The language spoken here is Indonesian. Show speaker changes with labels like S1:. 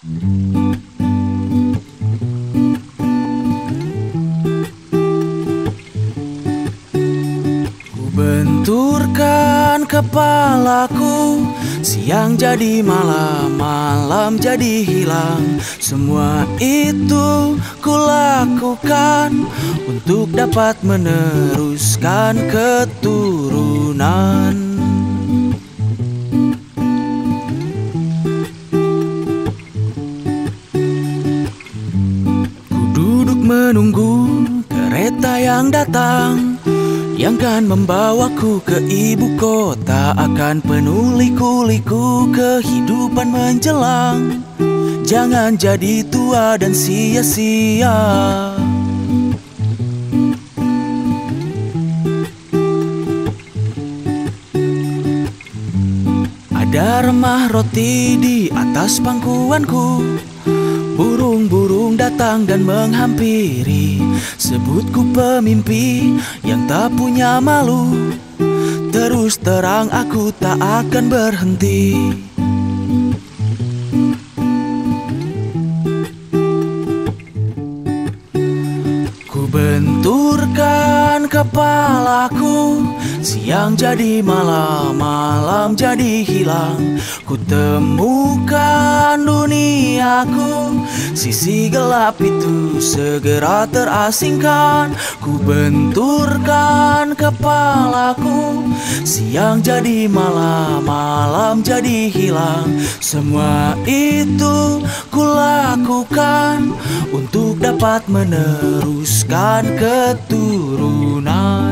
S1: Ku benturkan kepalaku Siang jadi malam, malam jadi hilang. Semua itu ku lakukan Untuk dapat meneruskan keturunan menunggu kereta yang datang Yang kan membawaku ke ibu kota Akan penuh liku-liku kehidupan menjelang. Jangan jadi tua dan sia-sia. Ada remah roti di atas pangkuanku Burung-burung datang dan menghampiri. Sebutku pemimpi yang tak punya malu. Terus terang aku tak akan berhenti. Ku benturkan kepalaku Siang jadi malam, malam jadi hilang. Ku temukan duniaku. Sisi gelap itu segera terasingkan. Ku benturkan kepalaku. Siang jadi malam, malam jadi hilang. Semua itu ku lakukan Untuk dapat meneruskan keturunan